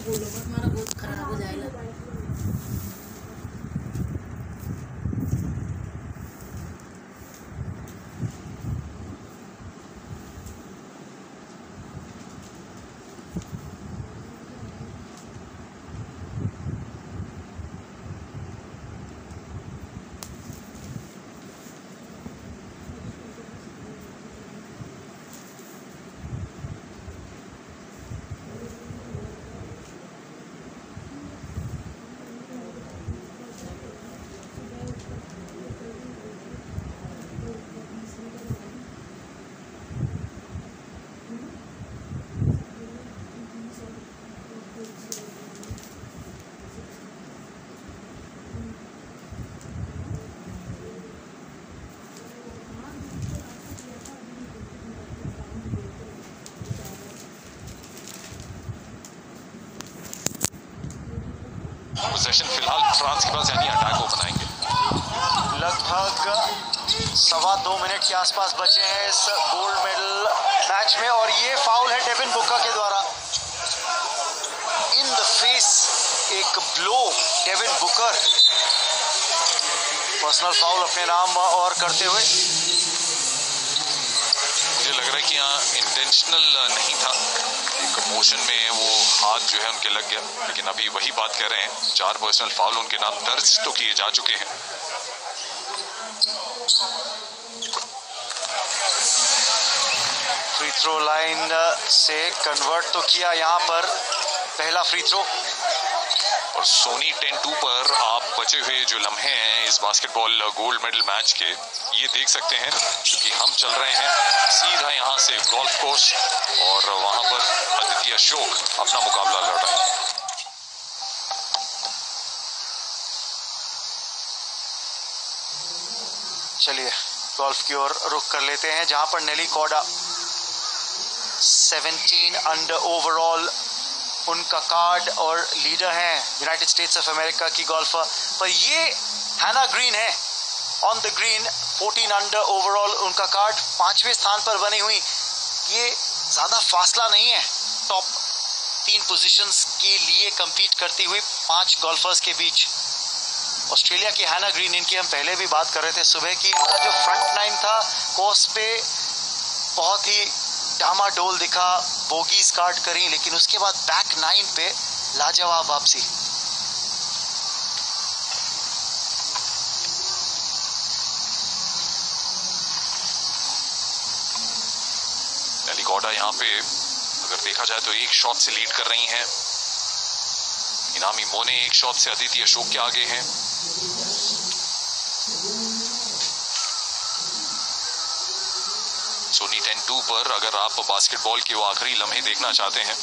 हमारा बहुत खराब हो जाएगा। पोजीशन फ़िलहाल फ्रांस के पास यानी अटैक को बनाएँगे। लगभग सवा दो मिनट के आसपास बचे हैं इस गोल्ड मेडल मैच में और ये फाउल है डेविन बुका के द्वारा। इन द फेस एक blow Devin Booker personal foul अपने नाम और करते हुए। मुझे लग रहा है कि यहाँ इंटेंशनल नहीं था। एक मोशन में वो हाथ जो है उनके लग गया। लेकिन अभी वही बात कर रहे हैं। चार पर्सनल फाउल उनके नाम दर्ज तो किए जा चुके हैं। फ्री थ्रो लाइन से कन्वर्ट तो किया यहाँ पर। पहला फ्री थ्रो और सोनी टेन टू पर आप बचे हुए जो लम्हे हैं इस बास्केटबॉल गोल्ड मेडल मैच के, ये देख सकते हैं क्योंकि हम चल रहे हैं सीधा यहाँ से गोल्फ कोर्स और वहाँ पर अदिति अशोक अपना मुकाबला लड़ रहे हैं चलिए गोल्फ की ओर रुख कर लेते हैं, जहाँ पर नेली कोडा 17 अंडर ओवरऑल उनका कार्ड और लीडर हैं यूनाइटेड स्टेट्स ऑफ़ अमेरिका की गोल्फर पर ये हैना ग्रीन है। On the green 14 under overall उनका कार्ड पाँचवें स्थान पर बनी हुई। ये ज़्यादा फासला नहीं है। टॉप तीन पोजीशंस के लिए compete करती हुई पाँच गोल्फर्स के बीच। ऑस्ट्रेलिया की हैना ग्रीन इनकी हम पहले भी बात कर रहे थे सुबह की इनका जो फ्रंट लाइन था कोर्स पे बहुत ही डामाडोल दिखा। बोगीज कार्ड करी, लेकिन उसके बाद बैक नाइन पे लाजवाब वापसी। नेली गौडा यहाँ पे, अगर देखा जाए तो एक शॉट से लीड कर रही हैं। इनामी मोने एक शॉट से अदिति अशोक के आगे हैं सोनी टेन टू पर अगर आप बास्केटबॉल के वो आखिरी लम्हे देखना चाहते हैं,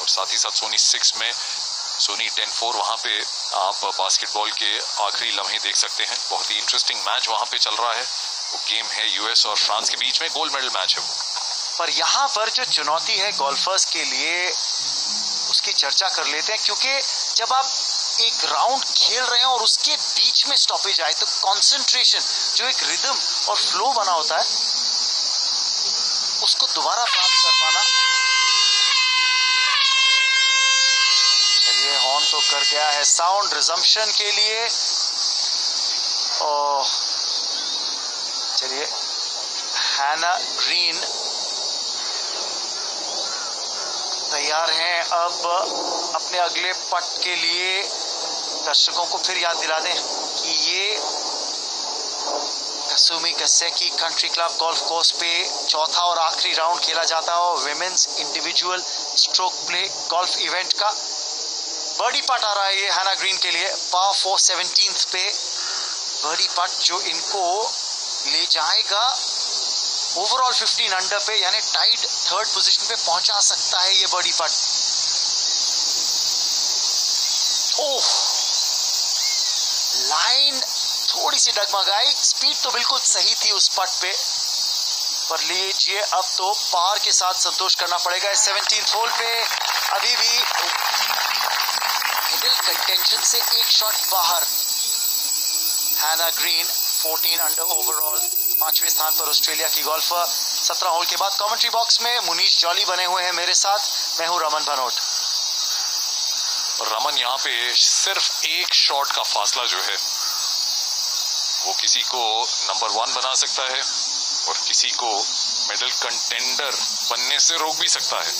और साथ ही साथ सोनी सिक्स में सोनी टेन फोर वहाँ पे आप बास्केटबॉल के आखिरी लम्हे देख सकते हैं। बहुत ही इंटरेस्टिंग मैच वहाँ पे चल रहा है। वो गेम है यूएस और फ्रांस के बीच में गोल्ड मेडल मैच है वो। पर यहाँ पर जो चुनौती है गोल्फर्स के लिए, उसकी चर्चा कर लेते हैं, क्योंकि जब आप एक राउंड खेल रहे हैं और उसके बीच में स्टॉपेज आए तो कंसंट्रेशन जो एक रिदम और फ्लो बना होता है उसको दोबारा प्राप्त कर पाना। चलिए हॉर्न तो कर गया है। साउंड रिजम्पशन के लिए। और चलिए हैना ग्रीन तैयार हैं। अब अपने अगले पट के लिए दर्शकों को फिर याद दिला दें कि ये Kasumigaseki country club golf course पे चौथा और आखिरी राउंड खेला जाता है women's individual stroke play golf event का बर्डी पट आ रहा है ये हैना ग्रीन के लिए। पा फोर सेवनटीन पे बर्डी पट जो इनको ले जाएगा। ओवरऑल 15 अंडर पे यानी टाइड थर्ड पोजीशन पे पहुँचा सकता है ये बर्डी पट ओह! लाइन थोड़ी सी डगमगाई। स्पीड तो बिल्कुल सही थी उस पट पे। पर लीजिए, अब तो पार के साथ संतोष करना पड़ेगा इस सेवनटीन होल पे। अभी भी मिडिल कंटेंशन से एक शॉट बाहर। हैना ग्रीन 14 अंडर ओवरऑल पाँचवें स्थान पर ऑस्ट्रेलिया की गोल्फर 17 होल के बाद कमेंट्री बॉक्स में मुनीश जॉली बने हुए हैं मेरे साथ। मैं हूँ रमन भनोट। रमन, यहाँ पे सिर्फ़ एक शॉट का फासला जो है वो किसी को नंबर वन बना सकता है और किसी को मेडल कंटेंडर बनने से रोक भी सकता है।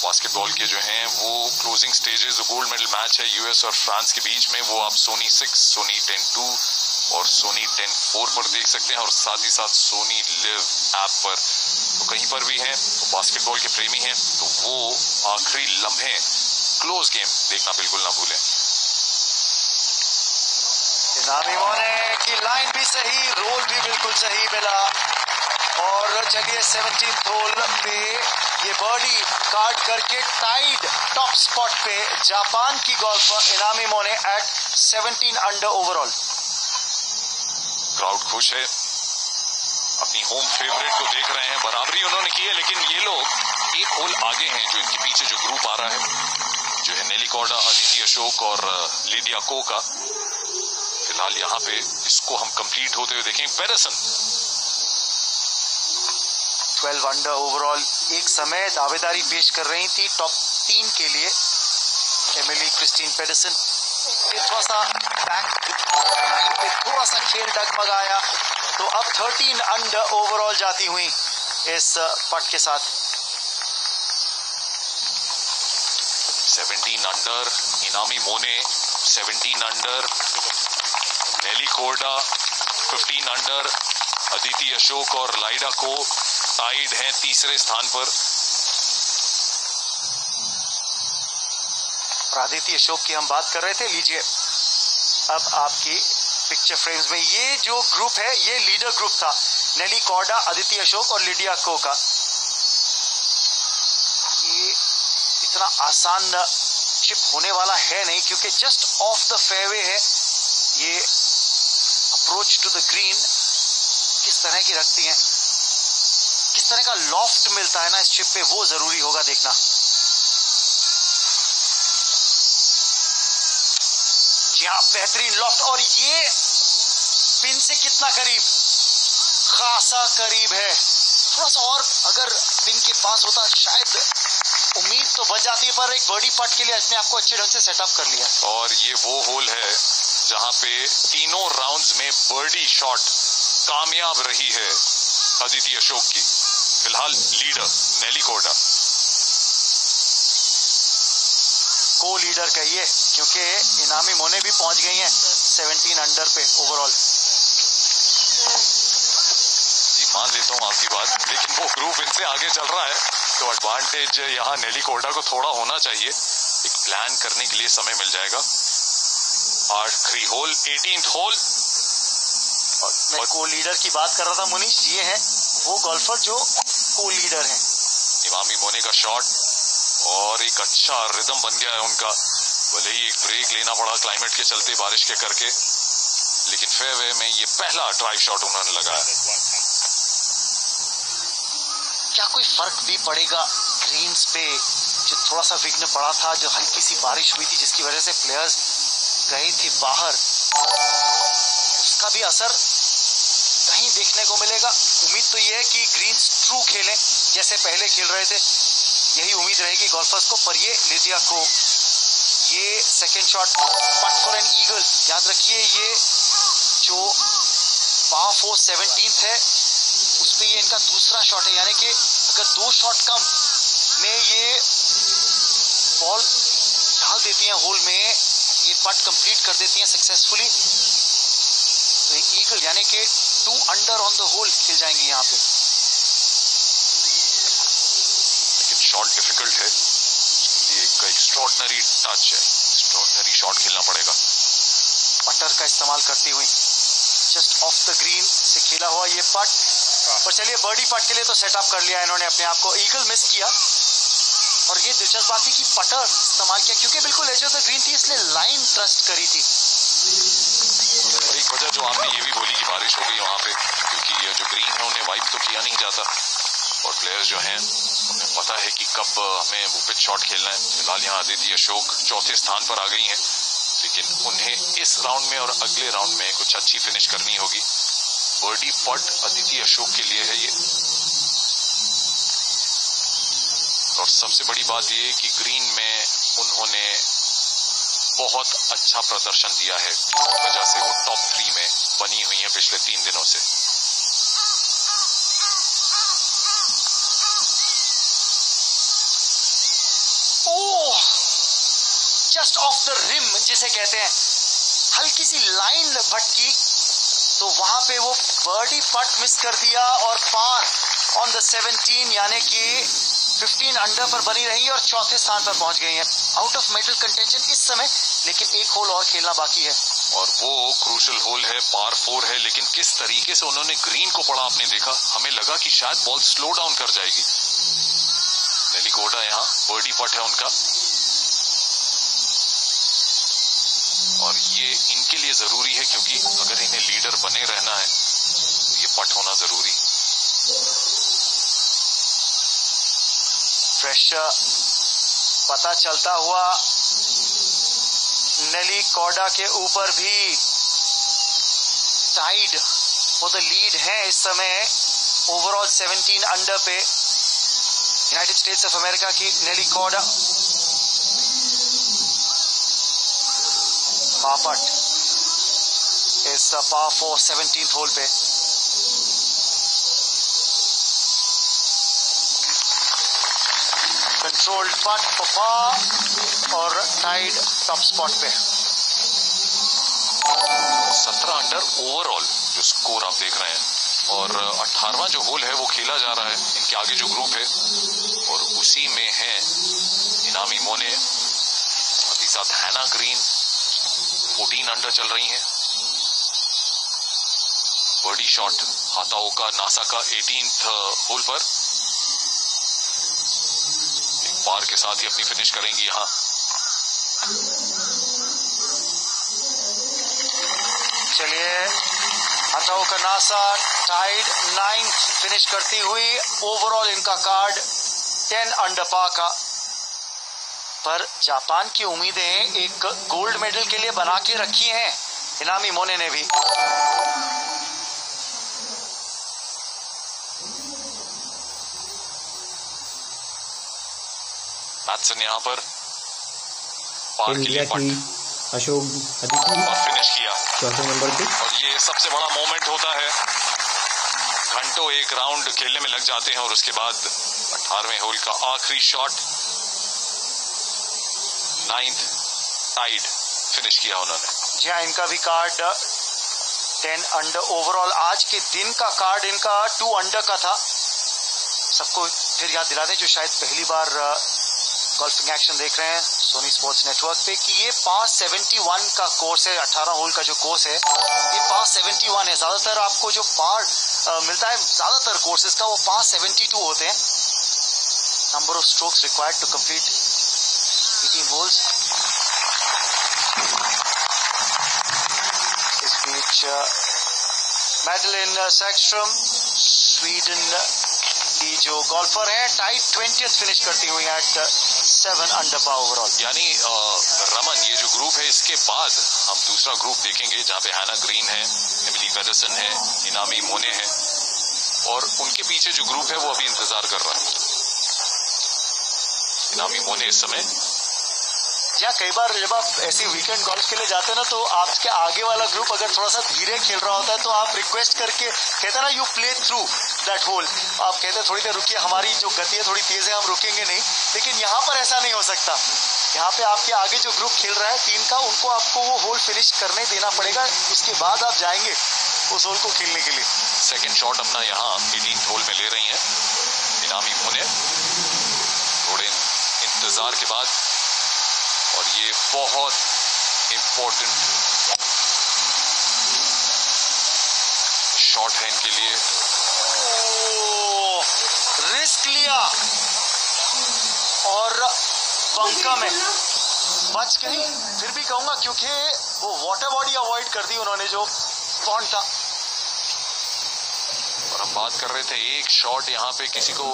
बास्केटबॉल के जो हैं, वो closing stages gold medal match है यूएस और फ्रांस के बीच में, वो आप Sony six Sony ten two और सोनी टेन फोर पर देख सकते हैं और साथ ही साथ सोनी लिव ऐप पर। तो कहीं पर भी हैं तो बास्केटबॉल के प्रेमी हैं तो वो आखिरी लम्हे क्लोज गेम देखना बिल्कुल ना भूलें। इनामी मोने की लाइन भी सही रोल भी बिल्कुल सही मिला। और चलिए सेवनटीन होल पे ये बर्डी कार्ड करके टाइड टॉप स्पॉट पे जापान की गोल्फर इनामी Mone at 17 under overall crowd खुश है। अपनी होम फेवरेट को देख रहे हैं। बराबरी उन्होंने की है, लेकिन ये लोग एक होल आगे हैं जो इनके पीछे जो ग्रुप आ रहा है, जो है नेली कौडा अदिति अशोक और लिडिया को का। फ़िलहाल यहाँ पे इसको हम कंप्लीट होते हुए देखें। पेरसन 12 अंडर ओवरऑल एक समय दावेदारी पेश कर रही थी टॉप तीन के लिए। एमिली क्रिस्टीन पेडरसन थोड़ा सा बैक थोड़ा सा खेल डगमगाया तो अब 13 अंडर ओवरऑल जाती हुई इस पट के साथ। 17 अंडर इनामी मोने 17 अंडर कोरडा 15 अंडर अदिति अशोक और लाइडा को टाइड हैं तीसरे स्थान पर। आदित्य अशोक की हम बात कर रहे थे, लीजिए। अब आपकी पिक्चर फ्रेम्स में ये जो ग्रुप है, ये लीडर ग्रुप था नेली कौडा अदिति अशोक और लिडिया को का। ये इतना आसान चिप होने वाला है नहीं, क्योंकि जस्ट ऑफ़ द फेयरवे है, ये अप्रोच टू द ग्रीन किस तरह की रखती हैं? किस तरह का लॉफ्ट मिलता है ना इस चिप पे, वो ज़रूरी होगा देखना। जी हाँ बेहतरीन लॉफ्ट और ये पिन से कितना करीब? खासा करीब है। थोड़ा सा और अगर पिन के पास होता, शायद उम्मीद तो बन जाती है पर एक बर्डी पट के लिए इसने आपको अच्छे ढंग से सेटअप कर लिया। और ये वो होल है जहाँ पे तीनों राउंड्स में बर्डी शॉट कामयाब रही है अदिति अशोक की। फ़िलहाल लीडर नेली कोडा को लीडर कहिए क्योंकि इनामी मोने भी पहुँच गई हैं 17 अंडर पे ओवरऑल जी मान लेता हूँ आपकी बात लेकिन वो ग्रुप इनसे आगे चल रहा है तो एडवांटेज यहाँ नेली कोटा को थोड़ा होना चाहिए। एक प्लान करने के लिए समय मिल जाएगा। आखिरी होल एटीन होल और मैं को लीडर की बात कर रहा था मुनीश ये है वो गोल्फर जो को लीडर हैं। इमामी मोने का शॉट और एक अच्छा रिदम बन गया है उनका। भले ही एक ब्रेक लेना पड़ा क्लाइमेट के चलते बारिश के करके लेकिन फेयरवे में ये पहला ड्राइव शॉट उन्होंने लगाया। क्या कोई फ़र्क भी पड़ेगा ग्रीन्स पे? जो थोड़ा सा विघ्न पड़ा था जो हल्की सी बारिश हुई थी जिसकी वजह से प्लेयर्स गए थे बाहर, उसका भी असर कहीं देखने को मिलेगा। उम्मीद तो ये है कि ग्रीन्स ट्रू खेलें, जैसे पहले खेल रहे थे। यही उम्मीद रहेगी गोल्फर्स को, पर ये लिदिया को, ये second shot putt for an eagle याद रखिए ये जो पावर फोर सेवनटीन है उस पर ये इनका दूसरा शॉट है। यानी कि अगर दो शॉट कम में ये बॉल डाल देती हैं होल में ये पट कंप्लीट कर देती हैं सक्सेसफुली तो एक ईगल यानी कि two under on the hole खेल जाएँगे यहाँ पे। लेकिन शॉट डिफ़िकल्ट है। ये एक एक्स्ट्रॉर्डनरी टच है। एक्स्ट्रॉर्डनरी शॉट खेलना पड़ेगा। पटर का इस्तेमाल करती हुई। जस्ट ऑफ़ द ग्रीन से खेला हुआ ये पट पर चलिए बर्डी पट के लिए तो सेटअप कर लिया इन्होंने अपने आप को। ईगल मिस किया। और ये दिलचस्प बात थी कि पटर इस्तेमाल किया, क्योंकि बिल्कुल एज ऑफ़ द ग्रीन थी इसलिए लाइन ट्रस्ट करी थी। एक वजह जो आपने ये भी बोली कि बारिश हो गई वहाँ पे, क्योंकि ये जो ग्रीन है, उन्हें वाइप तो किया नहीं जाता। और प्लेयर्स जो हैं, उन्हें पता है कि कब हमें वो पिच शॉट खेलना है। फ़िलहाल यहाँ अदिति अशोक चौथे स्थान पर आ गई हैं। लेकिन उन्हें इस राउंड में और अगले राउंड में कुछ अच्छी फिनिश करनी होगी। बर्डी पट अदिति अशोक के लिए है ये। और सबसे बड़ी बात यह कि ग्रीन में उन्होंने बहुत अच्छा प्रदर्शन दिया है वजह से वो टॉप थ्री में बनी हुई है पिछले तीन दिनों से। जस्ट ऑफ़ द रिम जिसे कहते हैं। हल्की सी लाइन भटकी तो वहाँ पे वो बर्डी पट मिस कर दिया और पार ऑन द 17 यानी कि 15 अंडर पर बनी रही और चौथे स्थान पर पहुँच गई है। आउट ऑफ़ मेडल कंटेंशन इस समय, लेकिन एक होल और खेलना बाकी है। और वो क्रूशल होल है पार फोर है, लेकिन किस तरीके से उन्होंने ग्रीन को पड़ा आपने देखा? हमें लगा कि शायद बॉल स्लो डाउन कर जाएगी। नेली कोडा यहाँ बर्डी पट है उनका। और ये इनके लिए ज़रूरी है, क्योंकि अगर इन्हें लीडर बने रहना है तो ये पट होना ज़रूरी। प्रेशर पता चलता हुआ नेली कॉडा के ऊपर भी टाइड वो द लीड है इस समय ओवरऑल 17 अंडर पे यूनाइटेड स्टेट्स ऑफ़ अमेरिका की नेली कॉडा। पापट इस पा फोर सेवनटीन होल पे। कंट्रोल्ड पट पपा और टाइड टॉप स्पॉट पे। सत्रह अंडर ओवरऑल जो स्कोर आप देख रहे हैं और अठारवा जो होल है वो खेला जा रहा है, इनके आगे जो ग्रुप है और उसी में है इनामी मोने, साथ ही साथ हैना ग्रीन 14 अंडर चल रही हैं। बर्डी शॉट हाथाओ का, नासा का 18th होल पर। बार के साथ ही अपनी फिनिश करेंगी यहाँ चलिए हथाओ का नासा टाइड नाइन्थ फिनिश करती हुई ओवरऑल इनका कार्ड टेन अंडर पा का। पर जापान की उम्मीदें एक गोल्ड मेडल के लिए बना के रखी हैं, इनामी मोने ने भी। मैथसन यहाँ पर के लिए अशोक और फिनिश किया चौथे नंबर पे। और ये सबसे बड़ा मोमेंट होता है। घंटों एक राउंड खेलने में लग जाते हैं और उसके बाद अठारहवें होल का आखिरी शॉट नाइन्थ टाइड फिनिश किया उन्होंने। जी हाँ इनका भी कार्ड टेन अंडर ओवरऑल आज के दिन का कार्ड इनका टू अंडर का था। सबको फिर याद दिला दें जो शायद पहली बार गोल्फिंग एक्शन देख रहे हैं सोनी स्पोर्ट्स नेटवर्क पे कि ये पास 71 का कोर्स है 18 होल का जो कोर्स है, ये पास 71 है। ज़्यादातर आपको जो पार मिलता है, ज़्यादातर कोर्सेज का वो पास 72 होते हैं। Number of strokes required to complete 18 holes इस बीच मैडलिन सैक्स्ट्रम स्वीडन की जो गोल्फर है। टाइट ट्वेंटी फिनिश करती हुई at seven under par overall यानी रमन, ये जो ग्रुप है, इसके बाद हम दूसरा ग्रुप देखेंगे जहाँ पे हैना ग्रीन है एमिली पेडरसन है इनामी मोने है, और उनके पीछे जो ग्रुप है, वो अभी इंतज़ार कर रहा है। इनामी मोने इस समय जहाँ कई बार जब आप ऐसी वीकेंड गोल्फ के लिए जाते हैं ना तो आपके आगे वाला ग्रुप अगर थोड़ा सा धीरे खेल रहा होता है तो आप रिक्वेस्ट करके कहते हैं ना you play through that hole आप कहते हैं, थोड़ी देर रुकिए, हमारी जो गति है, थोड़ी तेज है, हम रुकेंगे नहीं। लेकिन यहाँ पर ऐसा नहीं हो सकता। यहाँ पे आपके आगे जो ग्रुप खेल रहा है टीम का, उनको आपको वो होल फिनिश करने देना पड़ेगा। उसके बाद आप जाएँगे उस होल को खेलने के लिए। सेकेंड शॉट अपना यहाँ एटीन होल में ले रही है। इनामी मोने थोड़े इंतज़ार के बाद ये बहुत इम्पोर्टेंट शॉट है इनके लिए। रिस्क लिया। और पंका में। बच गई। फिर भी कहूँगा क्योंकि वो वाटर बॉडी अवॉइड कर दी उन्होंने जो पॉन्ड था। और हम बात कर रहे थे एक शॉट यहाँ पे किसी को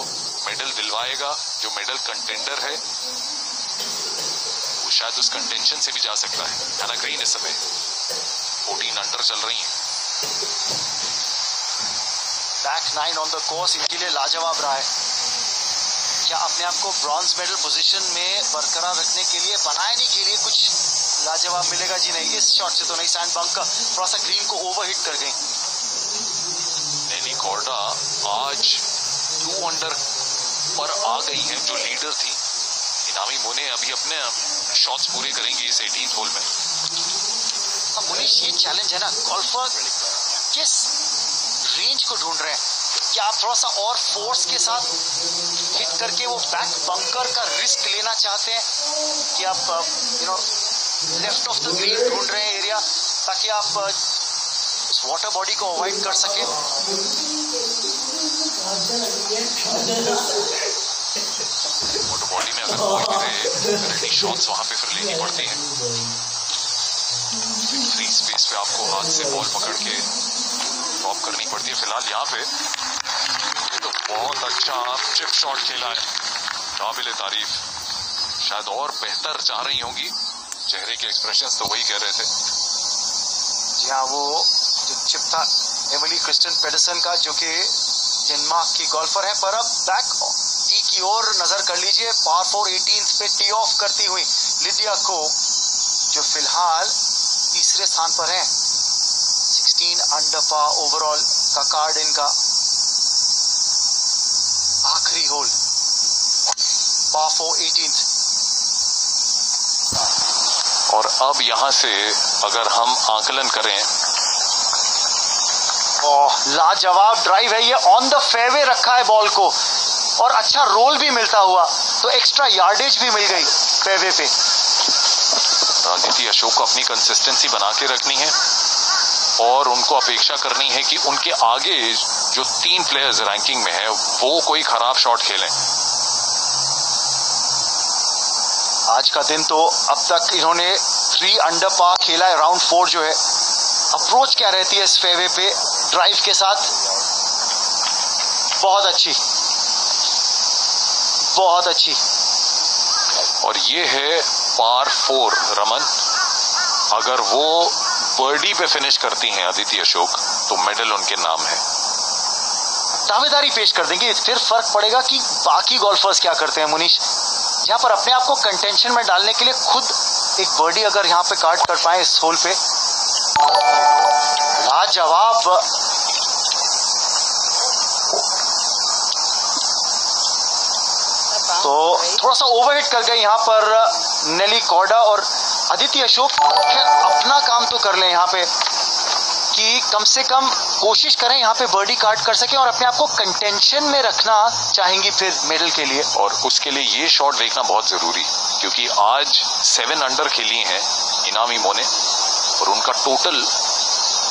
मेडल दिलवाएगा जो मेडल कंटेंडर है। शायद उस कंटेंशन से भी जा सकता है। हैना ग्रीन इस समय 14 अंडर चल रही है। Back nine on the course इनके लिए लाजवाब रहा है। क्या अपने आप को ब्रॉन्ज मेडल पोजीशन में बरकरार रखने के लिए बनाने के लिए कुछ लाजवाब मिलेगा? जी नहीं इस शॉट से तो नहीं। सैंड बंक का थोड़ा सा ग्रीन को ओवर हिट कर गई नैनी कॉर्डा आज टू अंडर पर आ गई है जो लीडर थी। इनामी मोने अभी अपने शॉट्स पूरे करेंगे इस 18 होल में। अब मुनीश ये चैलेंज है ना गोल्फर किस रेंज को ढूंढ रहे हैं? क्या आप थोड़ा सा और फोर्स के साथ हिट करके वो बैक बंकर का रिस्क लेना चाहते हैं? कि आप you know left of the green ढूंढ रहे हैं एरिया ताकि आप उस वाटर बॉडी को अवॉइड कर सके? अगर शॉट्स वहाँ पे फिर लेनी पड़ती हैं फ्री स्पेस पे आपको हाथ से बॉल पकड़ के ड्रॉप करनी पड़ती है फ़िलहाल यहाँ पे ये तो बहुत अच्छा चिप शॉट खेला है काबिल तारीफ़ शायद और बेहतर चाह रही होंगी चेहरे के एक्सप्रेशंस तो वही कह रहे थे जी हाँ वो जो चिप था एमिली क्रिस्टन पेडरसन का जो कि डेनमार्क की गोल्फर है पर अब बैक की ओर नज़र कर लीजिए। पार फोर एटीन पे टी ऑफ़ करती हुई लिडिया को, जो फ़िलहाल तीसरे स्थान पर है 16 अंडर पा ओवरऑल का कार्ड इनका आखिरी होल पा फोर एटीन और अब यहाँ से अगर हम आकलन करें लाजवाब ड्राइव है ये। ऑन द फेवे रखा है बॉल को। और अच्छा रोल भी मिलता हुआ तो एक्स्ट्रा यार्डेज भी मिल गई फेयरवे पे। राजनीति अशोक को अपनी कंसिस्टेंसी बना के रखनी है और उनको अपेक्षा करनी है कि उनके आगे जो तीन प्लेयर्स रैंकिंग में है, वो कोई खराब शॉट खेलें। आज का दिन तो अब तक इन्होंने थ्री अंडर पार खेला है राउंड फोर जो है। अप्रोच क्या रहती है इस फेवे पे? ड्राइव के साथ? बहुत अच्छी। बहुत अच्छी। और ये है पार फोर रमन। अगर वो बर्डी पे फिनिश करती हैं अदिति अशोक तो मेडल उनके नाम है। दावेदारी पेश कर देंगे। फिर फ़र्क पड़ेगा कि बाकी गोल्फर्स क्या करते हैं मुनीश। यहाँ पर अपने आप को कंटेंशन में डालने के लिए खुद एक बर्डी अगर यहाँ पे काट कर पाए इस होल पे। लाजवाब तो थोड़ा सा ओवरहिट कर गए यहाँ पर नेली कॉर्डा और अदिति अशोक खैर, अपना काम तो कर लें यहाँ पे कि कम से कम कोशिश करें यहाँ पे बर्डी कार्ड कर सकें और अपने आप को कंटेंशन में रखना चाहेंगी फिर मेडल के लिए। और उसके लिए ये शॉट देखना बहुत ज़रूरी क्योंकि आज सेवन अंडर खेली हैं इनामी मोने और उनका टोटल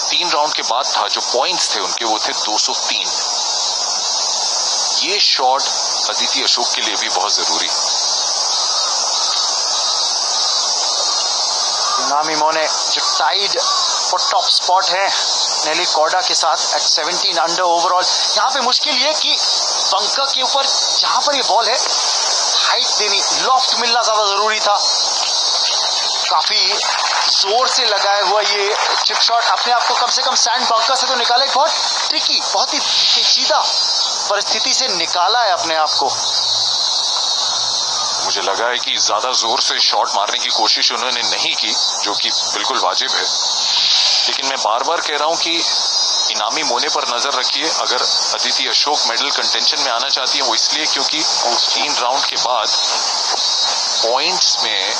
तीन राउंड के बाद था, जो पॉइंट्स थे उनके, वो थे 203 ये शॉट अदिति अशोक के लिए भी बहुत ज़रूरी। इनामी मोने जो टाइड और टॉप स्पॉट है नेली कॉर्डा के साथ एट 17 अंडर ओवरऑल यहाँ पे मुश्किल ये कि पंका के ऊपर जहाँ पर ये बॉल है हाइट देनी लॉफ्ट मिलना ज़्यादा ज़रूरी था। काफ़ी ज़ोर से लगाया हुआ ये चिप शॉट अपने आप को कम से कम सैंड बंकर से तो निकाला। एक बहुत ट्रिकी बहुत ही पेचीदा परिस्थिति से निकाला है अपने आप को। मुझे लगा है कि ज़्यादा ज़ोर से शॉट मारने की कोशिश उन्होंने नहीं की, जो कि बिल्कुल वाजिब है। लेकिन मैं बार बार कह रहा हूँ कि इनामी मोने पर नज़र रखिए। अगर अदिति अशोक मेडल कंटेंशन में आना चाहती है, वो इसलिए क्योंकि तीन राउंड के बाद पॉइंट्स में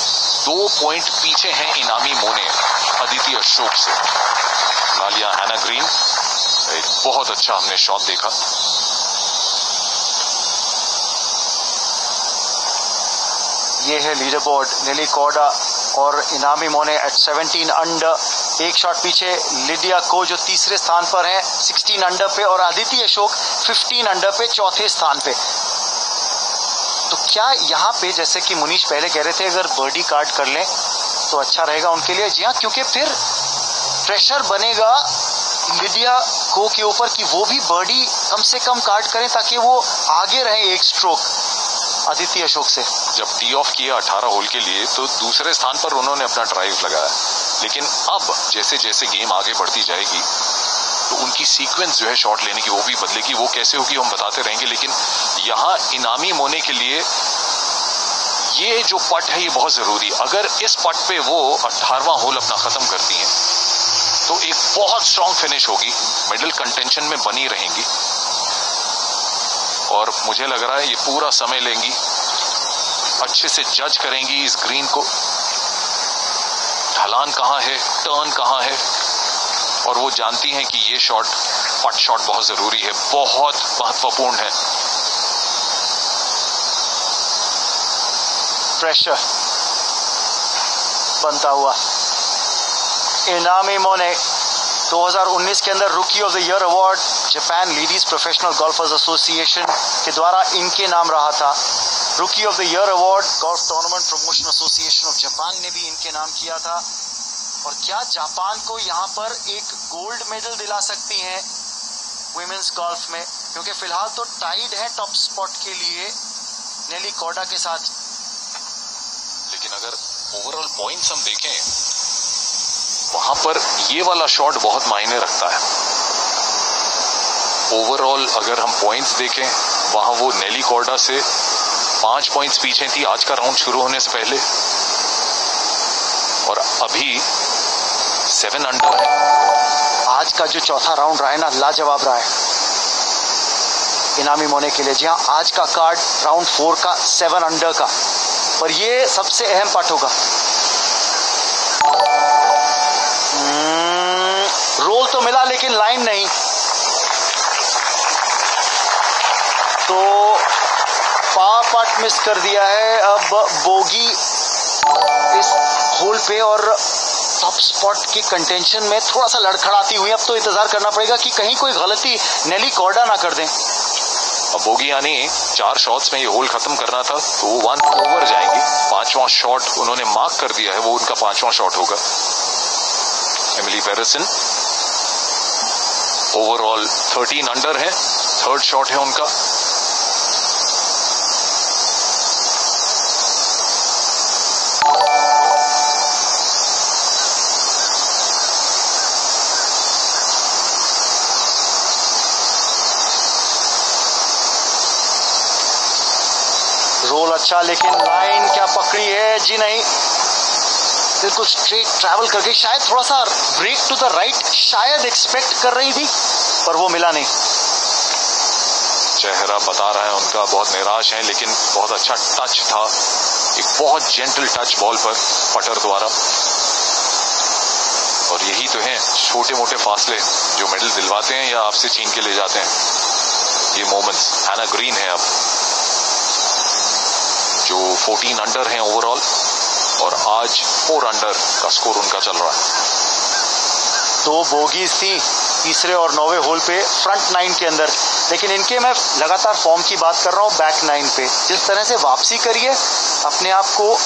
दो पॉइंट पीछे हैं इनामी मोने, अदिति अशोक से। नालिया हैना ग्रीन एक बहुत अच्छा हमने शॉट देखा। ये है लीडर बोर्ड नेली कॉर्डा और इनामी मोने एट 17 अंडर एक शॉट पीछे लिडिया को जो तीसरे स्थान पर है 16 अंडर पे और आदित्य अशोक 15 अंडर पे चौथे स्थान पे। तो क्या यहाँ पे जैसे कि मुनीश पहले कह रहे थे, अगर बर्डी कार्ड कर लें तो अच्छा रहेगा उनके लिए। जी हाँ क्योंकि फिर प्रेशर बनेगा लिडिया को के ऊपर कि वो भी बर्डी कम से कम कार्ड करें ताकि वो आगे रहे एक स्ट्रोक आदित्य अशोक से। जब टी ऑफ़ किया 18 होल के लिए तो दूसरे स्थान पर उन्होंने अपना ड्राइव लगाया। लेकिन अब जैसे जैसे गेम आगे बढ़ती जाएगी तो उनकी सीक्वेंस जो है शॉट लेने की वो भी बदलेगी। वो कैसे होगी, हम बताते रहेंगे। लेकिन यहाँ इनामी होने के लिए ये जो पट है, ये बहुत ज़रूरी अगर इस पट पे वो अठारवा होल अपना खत्म करती हैं तो एक बहुत स्ट्रांग फिनिश होगी। मिडिल कंटेंशन में बनी रहेंगी। और मुझे लग रहा है ये पूरा समय लेंगी। अच्छे से जज करेंगी इस ग्रीन को। ढलान कहाँ है? टर्न कहाँ है? और वो जानती हैं कि ये शॉट पट शॉट बहुत ज़रूरी है, बहुत महत्वपूर्ण है। प्रेशर बनता हुआ। इनामी मोने 2019 के अंदर rookie of the year award Japan ladies professional golfers association के द्वारा इनके नाम रहा था। Rookie of the year award golf tournament promotion association of Japan ने भी इनके नाम किया था। और क्या जापान को यहाँ पर एक गोल्ड मेडल दिला सकती हैं वुमेन्स गोल्फ में? क्योंकि फ़िलहाल तो टाइड है टॉप स्पॉट के लिए नेली कोडा के साथ। लेकिन अगर ओवरऑल पॉइंट्स हम देखें वहाँ पर ये वाला शॉट बहुत मायने रखता है। ओवरऑल अगर हम पॉइंट्स देखें, वहाँ वो नेली कॉर्डा से पाँच पॉइंट्स पीछे थी। आज का राउंड शुरू होने से पहले। और अभी सेवन अंडर है। आज का जो चौथा राउंड रहा है ना, लाजवाब रहा है। इनामी मोने के लिए। जी हाँ आज का कार्ड राउंड फोर का सेवन अंडर का। पर ये सबसे अहम पार्ट होगा। तो मिला, लेकिन लाइन नहीं। तो पावर पार्ट मिस कर दिया है अब बोगी इस होल पे और टॉप स्पॉट की कंटेंशन में थोड़ा सा लड़खड़ाती हुई। अब तो इंतज़ार करना पड़ेगा कि कहीं कोई गलती नेली कॉर्डा ना कर दें। अब बोगी यानी चार शॉट्स में ये होल खत्म करना था तो वो वन ओवर जाएँगे। पांचवा शॉट उन्होंने मार्क कर दिया है, वो उनका पांचवा शॉट होगा। Emily Pedersen overall thirteen under है. थर्ड शॉट है उनका. रोल अच्छा लेकिन लाइन क्या पकड़ी है? जी नहीं. बिल्कुल स्ट्रेट ट्रैवल कर गई शायद थोड़ा सा ब्रेक टू द राइट शायद एक्सपेक्ट कर रही थी, पर वो मिला नहीं। चेहरा बता रहा है उनका, बहुत निराश है, लेकिन बहुत अच्छा टच था। एक बहुत जेंटल टच बॉल पर पटर द्वारा। और यही तो है छोटे मोटे फासले जो मेडल दिलवाते हैं या आपसे छीन के ले जाते हैं। ये मोमेंट्स हैना ग्रीन है अब, जो 14 अंडर हैं ओवरऑल और आज 4 अंडर का स्कोर उनका चल रहा है। दो बोगीज थी, तीसरे और नौवे होल पे फ्रंट नाइन के अंदर। लेकिन इनके मैं लगातार फॉर्म की बात कर रहा हूँ बैक नाइन पे। जिस तरह से वापसी करिए अपने आप को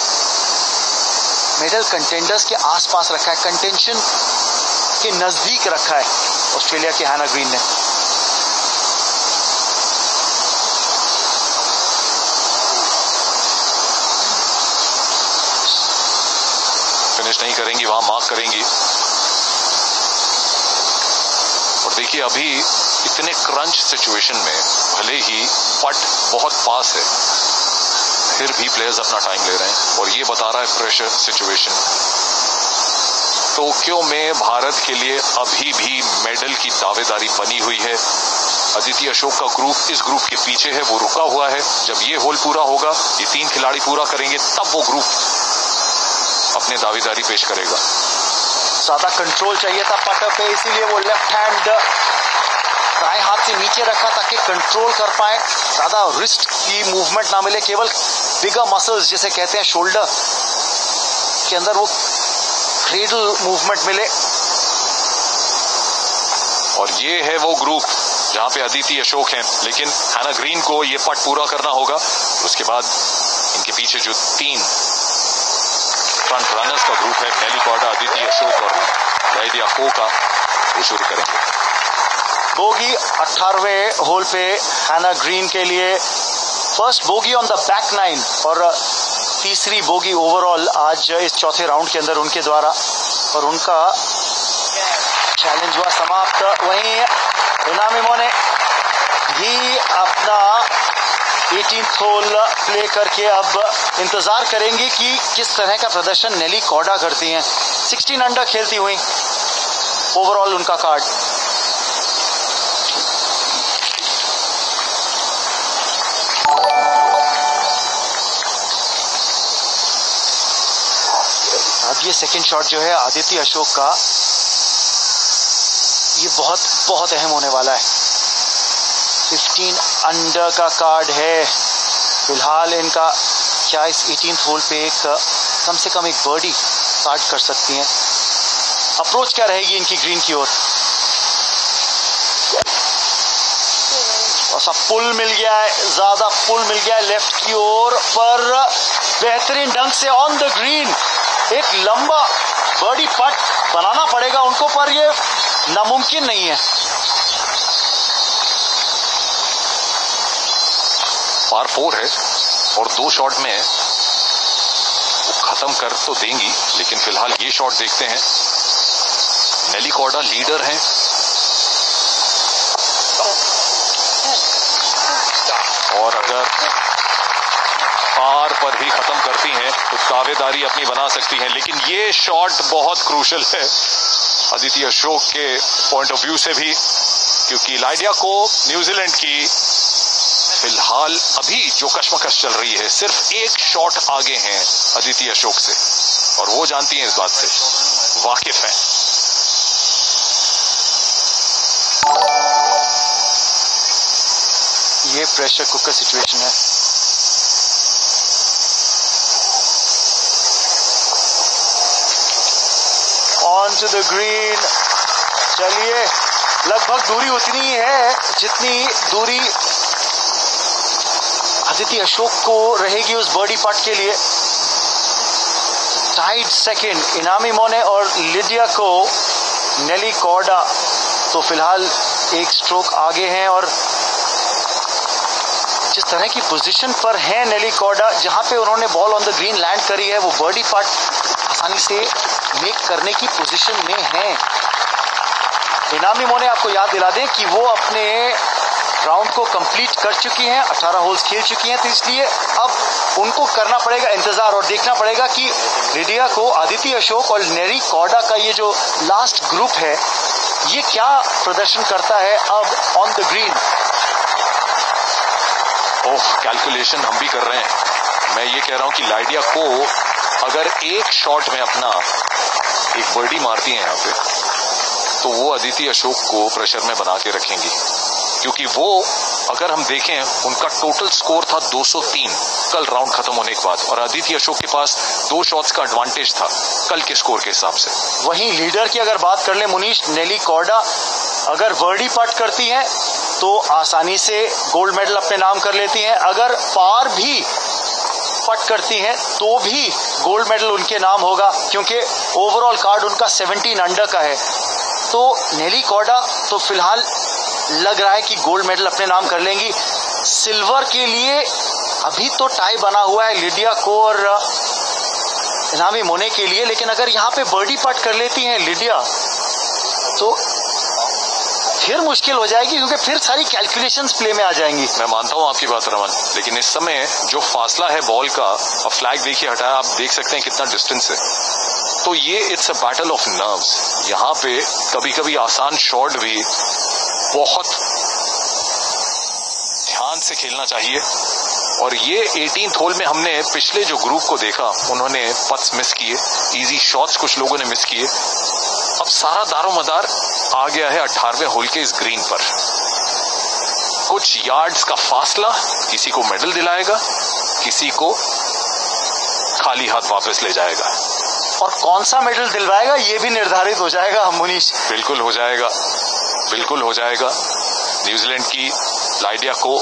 मेडल कंटेंडर्स के आसपास रखा है कंटेंशन के नज़दीक रखा है, ऑस्ट्रेलिया के हैना ग्रीन ने। फिनिश नहीं करेंगी, वहाँ मार्क करेंगी। और देखिए, अभी इतने क्रंच सिचुएशन में, भले ही पट बहुत पास है, फिर भी प्लेयर्स अपना टाइम ले रहे हैं। और ये बता रहा है प्रेशर सिचुएशन टोक्यो में भारत के लिए अभी भी मेडल की दावेदारी बनी हुई है? अदिति अशोक का ग्रुप इस ग्रुप के पीछे है, वो रुका हुआ है। जब ये होल पूरा होगा, ये तीन खिलाड़ी पूरा करेंगे, तब वो ग्रुप अपने दावेदारी पेश करेगा। ज़्यादा कंट्रोल चाहिए था पटर पे इसीलिए वो लेफ़्ट हैंड दाएँ हाथ से नीचे रखा ताकि कंट्रोल कर पाए। ज़्यादा रिस्ट की मूवमेंट ना मिले केवल बिगर मसल्स जिसे कहते हैं शोल्डर के अंदर वो क्रेडल मूवमेंट मिले। और ये है वो ग्रुप जहाँ पे अदिति अशोक हैं लेकिन हैना ग्रीन को ये पट पूरा करना होगा। उसके बाद इनके पीछे जो तीन फ्रंट रनर्स का ग्रुप है। नेली कॉर्डा अदिति अशोक और वैद्या को का वो शुरू करेंगे। बोगी 18वें होल पे हैना ग्रीन के लिए first bogey on the back nine और तीसरी बोगी ओवरऑल आज इस चौथे राउंड के अंदर उनके द्वारा और उनका चैलेंज हुआ, समाप्त। वहीं इनामिमो ने भी अपना 18 होल प्ले करके अब इंतज़ार करेंगे कि किस तरह का प्रदर्शन नेली कौडा करती हैं। 16 अंडर खेलती हुई ओवरऑल उनका कार्ड अब ये सेकंड शॉट जो है, आदित्य अशोक का, ये बहुत बहुत अहम होने वाला है। 15 अंडर का कार्ड है। फ़िलहाल इनका क्या इस 18th होल पे एक, कम से कम एक बर्डी कार्ड कर सकती हैं। अप्रोच क्या रहेगी इनकी ग्रीन की ओर? और सा पुल मिल गया है, ज़्यादा पुल मिल गया है लेफ़्ट की ओर, पर बेहतरीन ढंग से ऑन द ग्रीन एक लंबा बर्डी पट बनाना पड़ेगा उनको, पर ये नामुमकिन नहीं है। पार फोर है और दो शॉट में वो खत्म कर तो देंगी, लेकिन फ़िलहाल ये शॉट देखते हैं। नेलीकॉर्डा लीडर हैं। और अगर पार पर भी खत्म करती हैं तो दावेदारी अपनी बना सकती हैं, लेकिन ये शॉट बहुत क्रूशल है अदिति अशोक के पॉइंट ऑफ़ व्यू से भी, क्योंकि लाइडिया को न्यूजीलैंड की फ़िलहाल अभी जो कश्मकश चल रही है, सिर्फ़ एक शॉट आगे हैं अदिति अशोक से। और वो जानती हैं इस बात से। वाकिफ हैं। ये प्रेशर कुकर सिचुएशन है। ऑन टू द ग्रीन चलिए, लगभग दूरी उतनी ही है, जितनी दूरी अदिति अशोक को रहेगी उस बर्डी पार्ट के लिए टाइड सेकंड इनामी मोने और लिडिया को नेली कॉर्डा। तो फ़िलहाल एक स्ट्रोक आगे हैं और जिस तरह की पोजीशन पर है नेली कॉर्डा, जहाँ पे उन्होंने ball on the green land करी है, वो बर्डी पार्ट आसानी से मेक करने की पोजीशन में है। इनामी मोने आपको याद दिला दें कि वो अपने राउंड को कंप्लीट कर चुकी हैं 18 होल्स खेल चुकी हैं तो इसलिए अब उनको करना पड़ेगा, इंतज़ार और देखना पड़ेगा कि लिडिया को आदित्य अशोक और नेरी कॉर्डा का ये जो लास्ट ग्रुप है, ये क्या प्रदर्शन करता है अब on the green oh calculation हम भी कर रहे हैं। मैं ये कह रहा हूँ कि लाइडिया को अगर एक शॉट में अपना एक बर्डी मारती है यहाँ पे तो वो अदिति अशोक को प्रेशर में बना के रखेंगी। क्योंकि वो, अगर हम देखें, उनका टोटल स्कोर था 203 कल राउंड खत्म होने के बाद। और आदित्य अशोक के पास दो शॉट्स का एडवांटेज था, कल के स्कोर के हिसाब से। वहीं लीडर की अगर बात कर ले मुनीश नेली कॉर्डा अगर वर्डी पट करती है तो आसानी से गोल्ड मेडल अपने नाम कर लेती हैं। अगर पार भी पट करती हैं तो भी गोल्ड मेडल उनके नाम होगा, क्योंकि ओवरऑल कार्ड उनका 17 अंडर का है। तो नेली कॉर्डा तो फ़िलहाल लग रहा है कि गोल्ड मेडल अपने नाम कर लेंगी। सिल्वर के लिए अभी तो टाई बना हुआ है लिडिया को और इनामी मोने के लिए, लेकिन अगर यहाँ पे बर्डी पट कर लेती हैं लिडिया तो फिर मुश्किल हो जाएगी, क्योंकि फिर सारी कैलकुलेशंस प्ले में आ जाएँगी। मैं मानता हूँ आपकी बात, रमन, लेकिन इस समय जो फासला है बॉल का, और फ्लैग देखिए हटाया, आप देख सकते हैं कितना डिस्टेंस है। तो ये it's a battle of nerves यहाँ पे कभी कभी आसान शॉट भी बहुत ध्यान से खेलना चाहिए। और ये 18 होल में हमने पिछले जो ग्रुप को देखा उन्होंने पत्स मिस किए इजी शॉट्स कुछ लोगों ने मिस किए। अब सारा दारो मदार आ गया है अठारहवें होल के इस ग्रीन पर। कुछ यार्ड्स का फासला किसी को मेडल दिलाएगा किसी को खाली हाथ वापस ले जाएगा। और कौन सा मेडल दिलवाएगा ये भी निर्धारित हो जाएगा हम मुनीश बिल्कुल हो जाएगा। बिल्कुल हो जाएगा। न्यूजीलैंड की लाइडिया को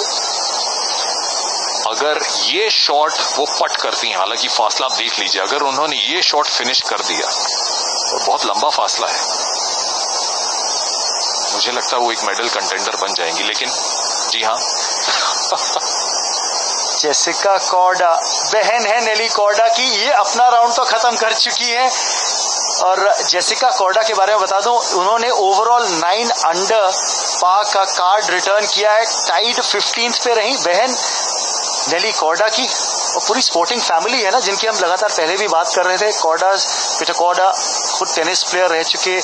अगर ये शॉट वो पट करती हैं, हालाँकि फासला आप देख लीजिए, अगर उन्होंने ये शॉट फिनिश कर दिया तो बहुत लंबा फासला है, मुझे लगता है वो एक मेडल कंटेंडर बन जाएँगी, लेकिन जी हाँ। जेसिका कॉर्डा बहन है नेली कॉर्डा की, ये अपना राउंड तो खत्म कर चुकी है। और जेसिका कॉर्डा के बारे में बता दूँ उन्होंने ओवरऑल नाइन अंडर पा का कार्ड रिटर्न किया है। टाइड फिफ्टींथ पे रही बहन नेली कॉर्डा की। और पूरी स्पोर्टिंग फैमिली है ना जिनकी हम लगातार पहले भी बात कर रहे थे। कॉर्डा पीटर कॉर्डा खुद टेनिस प्लेयर रह चुके।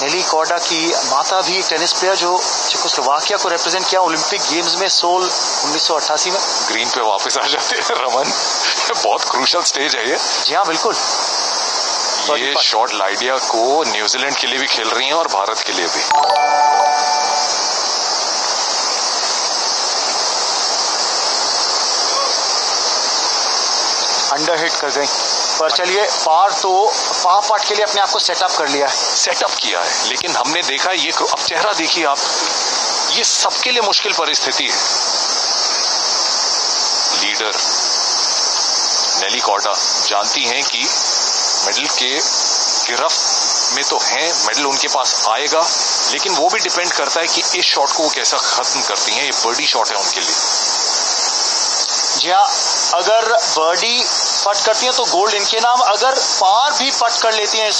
नेली कॉर्डा की माता भी टेनिस प्लेयर जो चेकोस्लोवाकिया को रिप्रेजेंट किया ओलंपिक गेम्स में सोल 1988 में। ग्रीन पे वापस आ जाते हैं रमन। बहुत क्रूशल स्टेज है ये। जी हाँ बिल्कुल। ये शॉट लाइडिया को न्यूजीलैंड के लिए भी खेल रही हैं और भारत के लिए भी। अंडर हिट कर गई पर चलिए पार तो पार पार्ट के लिए अपने आप को सेटअप कर लिया है। सेटअप किया है लेकिन हमने देखा ये अब चेहरा देखिए आप ये सबके लिए मुश्किल परिस्थिति है। लीडर नेली कॉर्डा जानती हैं कि मेडल के गिरफ्त में तो हैं, मेडल उनके पास आएगा, लेकिन वो भी डिपेंड करता है कि इस शॉट को वो कैसा खत्म करती हैं, ये बर्डी शॉट है उनके लिए। जी हाँ अगर बर्डी फट करती हैं तो गोल्ड इनके नाम, अगर पार भी फट कर लेती हैं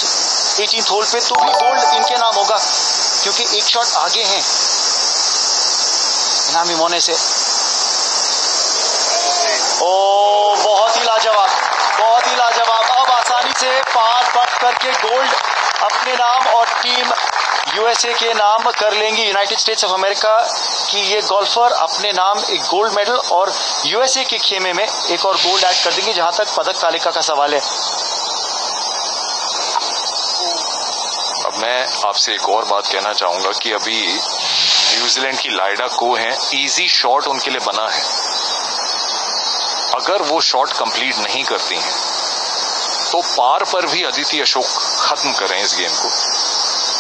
एटीन होल पे तो भी गोल्ड इनके नाम होगा, क्योंकि एक शॉट आगे हैं। इनामी मोने से। ओ, बहुत ही लाजवाब, बहुत ही लाजवाब। से पार पट करके गोल्ड अपने नाम और टीम यूएसए के नाम कर लेंगी। यूनाइटेड स्टेट्स ऑफ़ अमेरिका की ये गोल्फर अपने नाम एक गोल्ड मेडल और यूएसए के खेमे में एक और गोल्ड ऐड कर देंगी, जहाँ तक पदक तालिका का सवाल है। अब मैं आपसे एक और बात कहना चाहूँगा कि अभी न्यूजीलैंड की लाइडा को है इजी शॉट उनके लिए बना है। अगर वो शॉट कंप्लीट नहीं करती हैं तो पार पर भी अदिति अशोक खत्म करें इस गेम को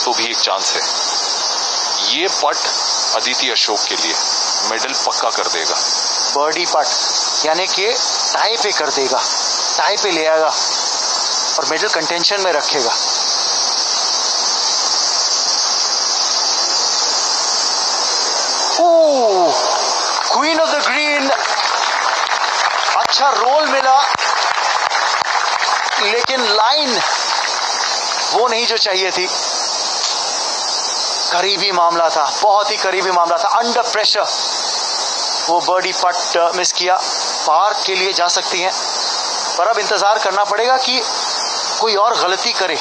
तो भी एक चांस है। ये पट अदिति अशोक के लिए मेडल पक्का कर देगा। बर्डी पट यानी कि टाई पे कर देगा टाई पे ले आएगा और मेडल कंटेंशन में रखेगा। क्वीन ऑफ़ द ग्रीन अच्छा रोल मिला। लेकिन लाइन वो नहीं जो चाहिए थी। करीबी मामला था, बहुत ही करीबी मामला था। अंडर प्रेशर वो बर्डी पट मिस किया। पार के लिए जा सकती हैं। पर अब इंतज़ार करना पड़ेगा कि कोई और गलती करे।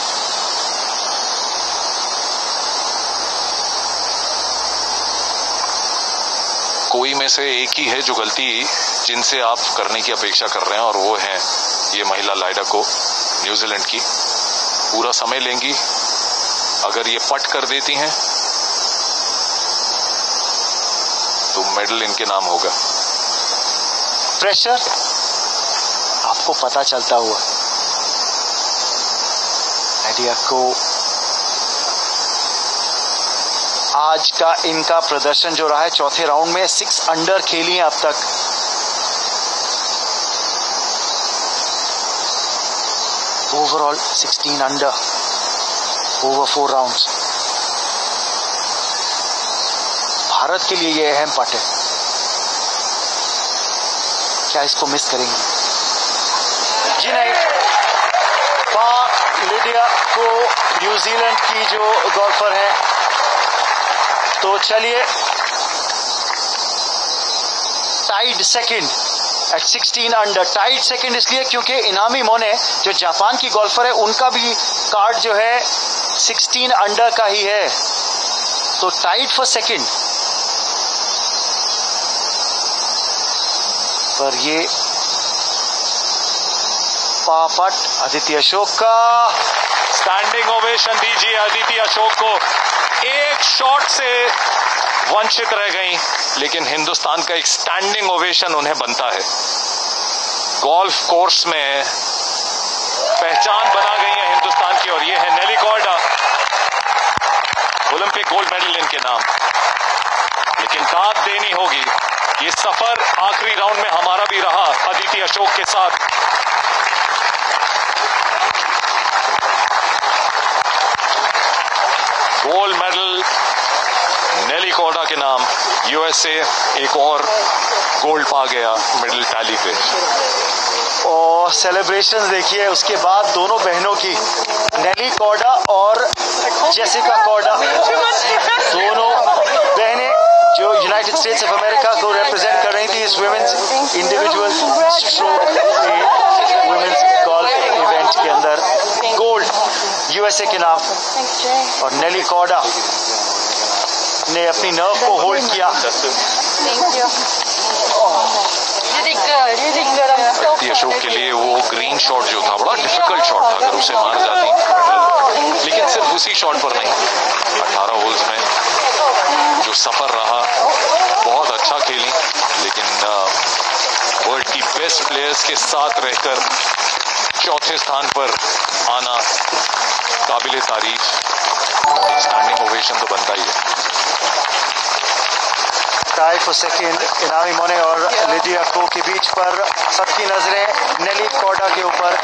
कोई में से एक ही है जो गलती जिनसे आप करने की अपेक्षा कर रहे हैं और वो है ये महिला लाइडा को। न्यूजीलैंड की। पूरा समय लेंगी। अगर ये पट कर देती हैं तो मेडल इनके नाम होगा प्रेशर आपको पता चलता हुआ। आइडिया को आज का इनका प्रदर्शन जो रहा है, चौथे राउंड में सिक्स अंडर खेली हैं अब तक। Overall 16 under over four rounds Bharat के लिए ये अहम पट है। क्या इसको मिस करेंगे? जी नहीं। लिडिया को न्यूजीलैंड की जो गोल्फर है तो चलिए। Tied second at 16 under tied second इसलिए क्योंकि इनामी मोने, जो जापान की गोल्फर है, उनका भी कार्ड जो है 16 अंडर का ही है। तो टाइड फॉर सेकंड पर ये पापट आदित्य अशोक का स्टैंडिंग ओवेशन दीजिए अदिति अशोक को। एक शॉट से वंचित रह गई, लेकिन हिंदुस्तान का एक स्टैंडिंग ओवेशन उन्हें बनता है। गोल्फ कोर्स में पहचान बना गई है हिंदुस्तान की, और ये है Nelly Korda Olympic gold medal इनके नाम। लेकिन दाद देनी होगी। ये सफ़र आखिरी राउंड में हमारा भी रहा, अदिति अशोक के साथ गोल्ड मेडल नेली कोडा के नाम यूएसए एक और गोल्ड पा गया मिडिल टैली पे। और सेलिब्रेशंस देखिए, उसके बाद दोनों बहनों की नेली कॉर्डा और जेसिका कॉर्डा दोनों बहनें जो यूनाइटेड स्टेट्स ऑफ़ अमेरिका को रिप्रेजेंट कर रही थी इस women's individual women's golf event के अंदर। गोल्ड यूएसए के नाम। और नेली कॉडा ने अपनी नर्व को होल्ड किया। अशोक के लिए वो ग्रीन शॉट जो था, बड़ा डिफ़िकल्ट शॉट था, अगर उसे मार जाती। लेकिन सिर्फ़ उसी शॉट पर नहीं 18 होल्स में जो सफ़र रहा, बहुत अच्छा खेली, लेकिन वर्ल्ड की बेस्ट प्लेयर्स के साथ रहकर चौथे स्थान पर आना काबिल तारीफ़ स्टैंडिंग ओवेशन तो बनता ही है। टाई फॉर इनामी मोने और लिडिया को के बीच पर सबकी नज़रें नेली कोडा के ऊपर।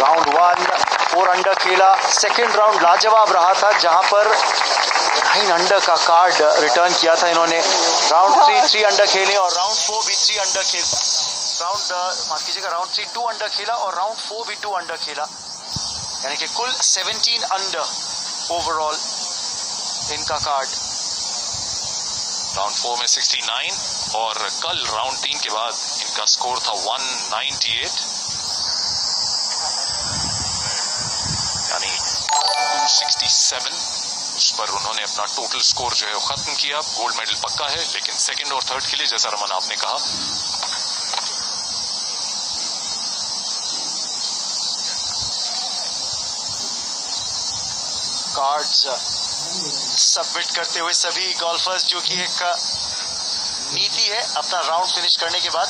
राउंड वन फोर अंडर खेला। सेकंड राउंड लाजवाब रहा था जहाँ पर नाइन अंडर का कार्ड रिटर्न किया था इन्होंने। राउंड थ्री थ्री अंडर खेले और राउंड फोर भी थ्री अंडर खेल। राउंड माफ़ कीजिएगा राउंड थ्री टू अंडर खेला और राउंड फोर भी टू अंडर खेला। यानी कि कुल 17 अंडर ओवरऑल इनका कार्ड राउंड फोर में 69 और कल राउंड तीन के बाद इनका स्कोर था 198 यानी 267 उस पर उन्होंने अपना टोटल स्कोर जो है वो खत्म किया। गोल्ड मेडल पक्का है, लेकिन सेकंड और थर्ड के लिए, जैसा रमन आपने कहा। कार्ड्स सबमिट करते हुए सभी गोल्फर्स जो कि एक नीति है, अपना राउंड फिनिश करने के बाद